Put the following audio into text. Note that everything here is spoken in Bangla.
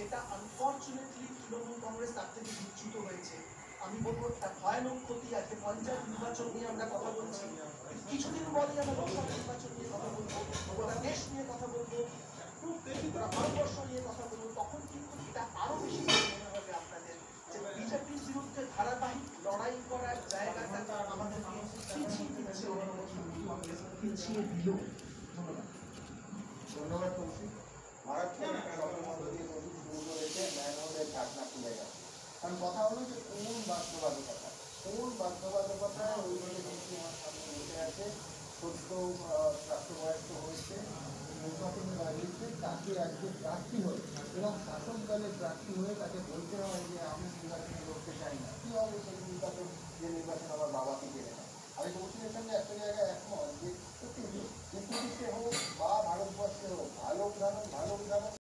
যেটা আনফর্চুনেটলি তৃণমূল কংগ্রেস তার থেকে বিচ্যুত হয়েছে। আমি বলব একটা ভয়ানক ক্ষতি আজকে পঞ্চায়েত নির্বাচন নিয়ে আমরা কথা বলছি। কিছুদিন পরে আমরা লোকসভা নির্বাচন নিয়ে কথা বলব গোটা দেশ নিয়ে কথা বলব গোটা ভারতবর্ষ নিয়ে কথা বলব। তখন কিন্তু এটা আরও বেশি মনে হবে আপনাদের যে বিজেপির বিরুদ্ধে ধারাবাহিক লড়াই করার জায়গাটা আমাদের পিছিয়ে দিচ্ছে। কংগ্রেস পিছিয়ে দিল ধন্যবাদ। ধন্যবাদ কৌশিক। কারণ কথা হলো যে কোন বাধ্যবাধকতা কোন বাধ্যবাধকতায় ওইভাবে কিন্তু আমার সামনে বসে আছে সদ্য প্রাপ্তবয়স্ক হয়েছে তাকে আজকে প্রার্থী হয়ে, এবং শাসক দলের প্রার্থী হয়ে তাকে বলতে হয় যে আমি নির্বাচনে লড়তে চাই না। কি হবে সেই নির্বাচন? যে নির্বাচন আমার বাবাকে কেড়ে নেয় আমি কৌশলের সঙ্গে একটা জায়গায় একমত যে পৃথিবীতে হোক, বা ভারতবর্ষে হোক, ভালো উদাহরণ ভালো উদাহরণ